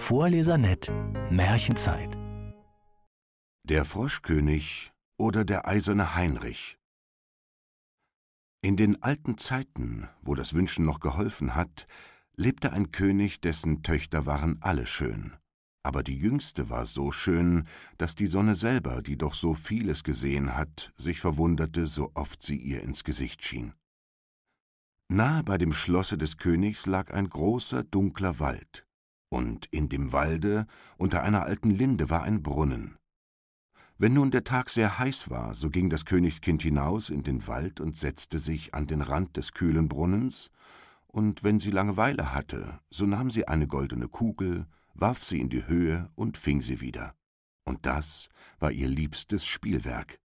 Vorleser Märchenzeit. Der Froschkönig oder der eiserne Heinrich. In den alten Zeiten, wo das Wünschen noch geholfen hat, lebte ein König, dessen Töchter waren alle schön. Aber die jüngste war so schön, dass die Sonne selber, die doch so vieles gesehen hat, sich verwunderte, so oft sie ihr ins Gesicht schien. Nahe bei dem Schlosse des Königs lag ein großer, dunkler Wald, und in dem Walde, unter einer alten Linde, war ein Brunnen. Wenn nun der Tag sehr heiß war, so ging das Königskind hinaus in den Wald und setzte sich an den Rand des kühlen Brunnens, und wenn sie Langeweile hatte, so nahm sie eine goldene Kugel, warf sie in die Höhe und fing sie wieder. Und das war ihr liebstes Spielwerk.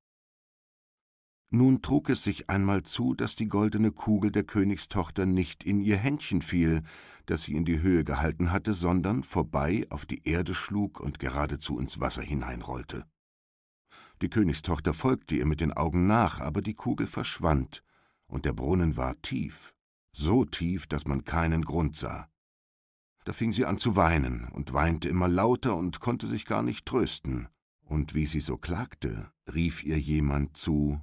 Nun trug es sich einmal zu, dass die goldene Kugel der Königstochter nicht in ihr Händchen fiel, das sie in die Höhe gehalten hatte, sondern vorbei auf die Erde schlug und geradezu ins Wasser hineinrollte. Die Königstochter folgte ihr mit den Augen nach, aber die Kugel verschwand, und der Brunnen war tief, so tief, dass man keinen Grund sah. Da fing sie an zu weinen und weinte immer lauter und konnte sich gar nicht trösten. Und wie sie so klagte, rief ihr jemand zu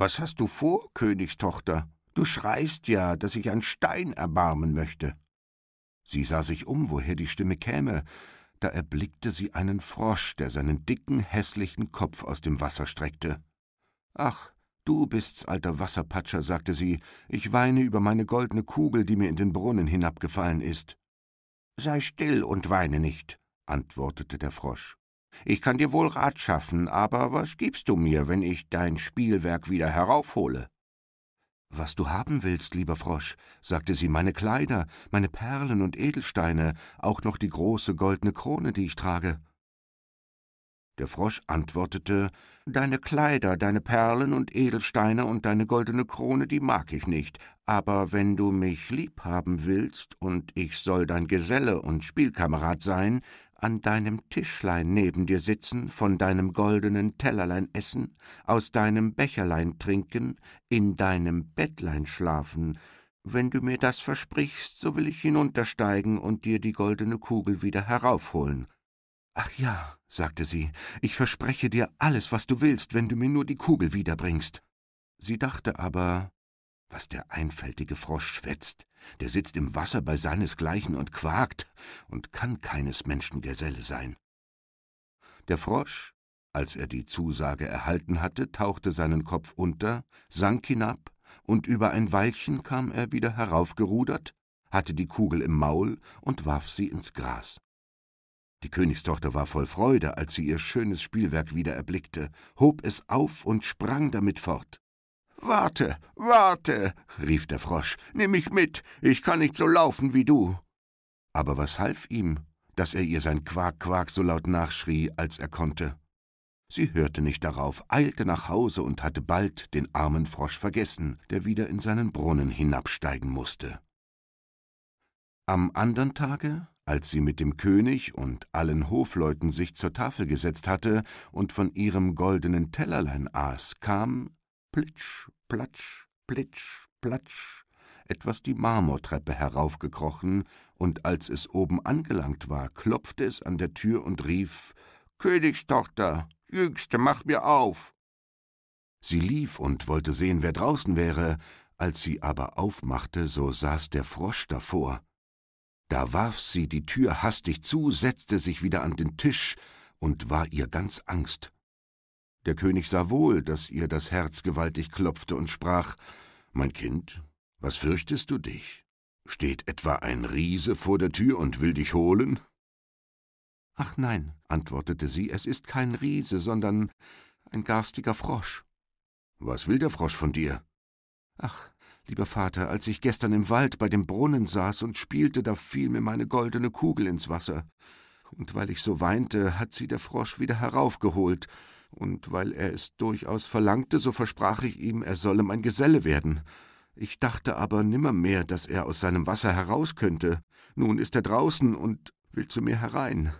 Was hast du vor, Königstochter? Du schreist ja, dass ich ein Stein erbarmen möchte. Sie sah sich um, woher die Stimme käme, da erblickte sie einen Frosch, der seinen dicken, hässlichen Kopf aus dem Wasser streckte. Ach, du bist's, alter Wasserpatscher, sagte sie, ich weine über meine goldene Kugel, die mir in den Brunnen hinabgefallen ist. Sei still und weine nicht, antwortete der Frosch. Ich kann dir wohl Rat schaffen, aber was gibst du mir, wenn ich dein Spielwerk wieder heraufhole? Was du haben willst, lieber Frosch, sagte sie, meine Kleider, meine Perlen und Edelsteine, auch noch die große goldene Krone, die ich trage. Der Frosch antwortete Deine Kleider, deine Perlen und Edelsteine und deine goldene Krone, die mag ich nicht, aber wenn du mich lieb haben willst, und ich soll dein Geselle und Spielkamerad sein, an deinem Tischlein neben dir sitzen, von deinem goldenen Tellerlein essen, aus deinem Becherlein trinken, in deinem Bettlein schlafen, wenn du mir das versprichst, so will ich hinuntersteigen und dir die goldene Kugel wieder heraufholen. Ach ja, sagte sie, ich verspreche dir alles, was du willst, wenn du mir nur die Kugel wiederbringst. Sie dachte aber, was der einfältige Frosch schwätzt, der sitzt im Wasser bei seinesgleichen und quakt und kann keines Menschen Geselle sein. Der Frosch, als er die Zusage erhalten hatte, tauchte seinen Kopf unter, sank hinab, und über ein Weilchen kam er wieder heraufgerudert, hatte die Kugel im Maul und warf sie ins Gras. Die Königstochter war voll Freude, als sie ihr schönes Spielwerk wieder erblickte, hob es auf und sprang damit fort. Warte, warte, rief der Frosch, nimm mich mit, ich kann nicht so laufen wie du. Aber was half ihm, dass er ihr sein Quak, Quak so laut nachschrie, als er konnte? Sie hörte nicht darauf, eilte nach Hause und hatte bald den armen Frosch vergessen, der wieder in seinen Brunnen hinabsteigen musste. Am andern Tage, als sie mit dem König und allen Hofleuten sich zur Tafel gesetzt hatte und von ihrem goldenen Tellerlein aß, kam plitsch, platsch, plitsch, platsch etwas die Marmortreppe heraufgekrochen, und als es oben angelangt war, klopfte es an der Tür und rief Königstochter, Jüngste, mach mir auf. Sie lief und wollte sehen, wer draußen wäre, als sie aber aufmachte, so saß der Frosch davor. Da warf sie die Tür hastig zu, setzte sich wieder an den Tisch und war ihr ganz Angst. Der König sah wohl, dass ihr das Herz gewaltig klopfte und sprach Mein Kind, was fürchtest du dich? Steht etwa ein Riese vor der Tür und will dich holen? Ach nein, antwortete sie, es ist kein Riese, sondern ein garstiger Frosch. Was will der Frosch von dir? Ach, Lieber Vater, als ich gestern im Wald bei dem Brunnen saß und spielte, da fiel mir meine goldene Kugel ins Wasser. Und weil ich so weinte, hat sie der Frosch wieder heraufgeholt, und weil er es durchaus verlangte, so versprach ich ihm, er solle mein Geselle werden. Ich dachte aber nimmermehr, dass er aus seinem Wasser heraus könnte. Nun ist er draußen und will zu mir herein.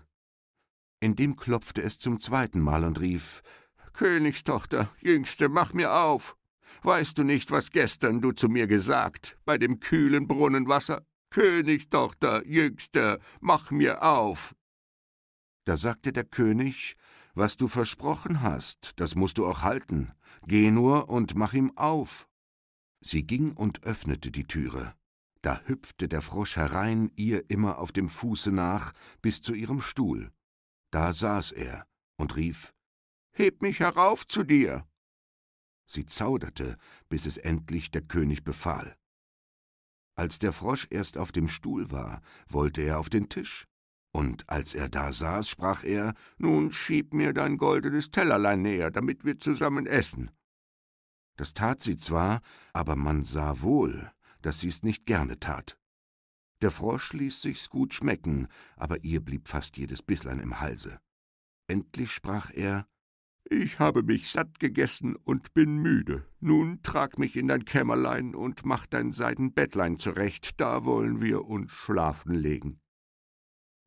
Indem klopfte es zum zweiten Mal und rief Königstochter, Jüngste, mach mir auf. Weißt du nicht, was gestern du zu mir gesagt, bei dem kühlen Brunnenwasser? Königstochter, Jüngste, mach mir auf. Da sagte der König, was du versprochen hast, das musst du auch halten. Geh nur und mach ihm auf. Sie ging und öffnete die Türe. Da hüpfte der Frosch herein, ihr immer auf dem Fuße nach, bis zu ihrem Stuhl. Da saß er und rief Heb mich herauf zu dir. Sie zauderte, bis es endlich der König befahl. Als der Frosch erst auf dem Stuhl war, wollte er auf den Tisch. Und als er da saß, sprach er, Nun schieb mir dein goldenes Tellerlein näher, damit wir zusammen essen. Das tat sie zwar, aber man sah wohl, dass sie's nicht gerne tat. Der Frosch ließ sich's gut schmecken, aber ihr blieb fast jedes Bisslein im Halse. Endlich sprach er, ich habe mich satt gegessen und bin müde. Nun trag mich in dein Kämmerlein und mach dein Seidenbettlein zurecht, da wollen wir uns schlafen legen.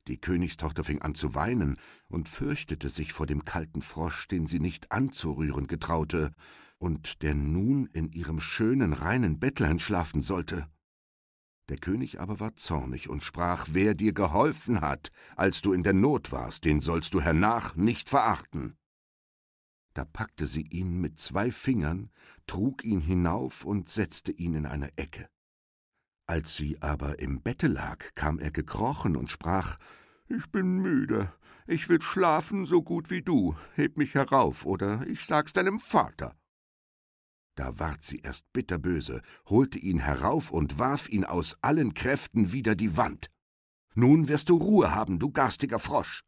Die Königstochter fing an zu weinen und fürchtete sich vor dem kalten Frosch, den sie nicht anzurühren getraute, und der nun in ihrem schönen, reinen Bettlein schlafen sollte. Der König aber war zornig und sprach, wer dir geholfen hat, als du in der Not warst, den sollst du hernach nicht verachten. Da packte sie ihn mit zwei Fingern, trug ihn hinauf und setzte ihn in eine Ecke. Als sie aber im Bette lag, kam er gekrochen und sprach Ich bin müde, ich will schlafen so gut wie du, heb mich herauf, oder ich sag's deinem Vater. Da ward sie erst bitterböse, holte ihn herauf und warf ihn aus allen Kräften wider die Wand. Nun wirst du Ruhe haben, du garstiger Frosch.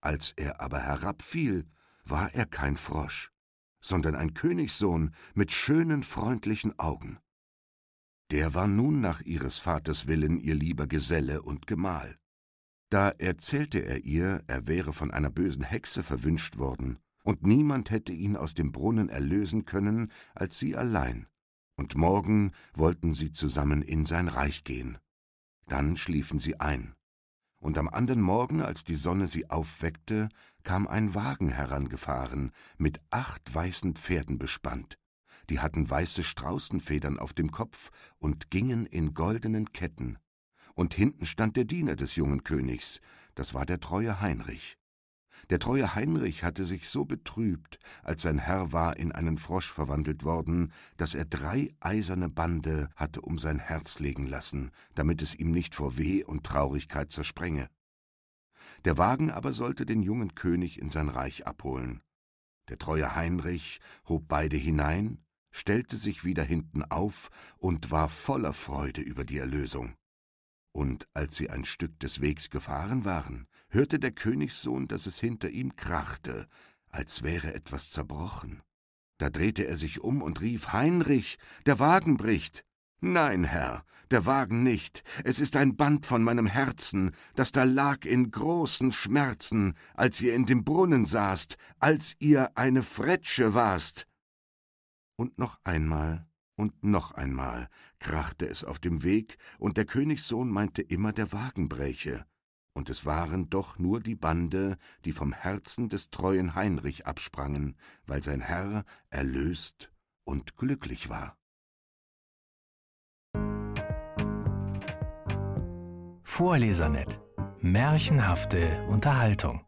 Als er aber herabfiel, war er kein Frosch, sondern ein Königssohn mit schönen, freundlichen Augen. Der war nun nach ihres Vaters Willen ihr lieber Geselle und Gemahl. Da erzählte er ihr, er wäre von einer bösen Hexe verwünscht worden, und niemand hätte ihn aus dem Brunnen erlösen können als sie allein, und morgen wollten sie zusammen in sein Reich gehen. Dann schliefen sie ein und am andern Morgen, als die Sonne sie aufweckte, kam ein Wagen herangefahren, mit acht weißen Pferden bespannt. Die hatten weiße Straußenfedern auf dem Kopf und gingen in goldenen Ketten. Und hinten stand der Diener des jungen Königs, das war der treue Heinrich. Der treue Heinrich hatte sich so betrübt, als sein Herr war in einen Frosch verwandelt worden, dass er drei eiserne Bande hatte um sein Herz legen lassen, damit es ihm nicht vor Weh und Traurigkeit zersprenge. Der Wagen aber sollte den jungen König in sein Reich abholen. Der treue Heinrich hob beide hinein, stellte sich wieder hinten auf und war voller Freude über die Erlösung. Und als sie ein Stück des Wegs gefahren waren, hörte der Königssohn, dass es hinter ihm krachte, als wäre etwas zerbrochen. Da drehte er sich um und rief Heinrich, der Wagen bricht. Nein, Herr, der Wagen nicht, es ist ein Band von meinem Herzen, das da lag in großen Schmerzen, als ihr in dem Brunnen saßt, als ihr eine Fretsche warst. Und noch einmal und noch einmal krachte es auf dem Weg, und der Königssohn meinte immer, der Wagen bräche. Und es waren doch nur die Bande, die vom Herzen des treuen Heinrich absprangen, weil sein Herr erlöst und glücklich war. Vorlesernet. Märchenhafte Unterhaltung.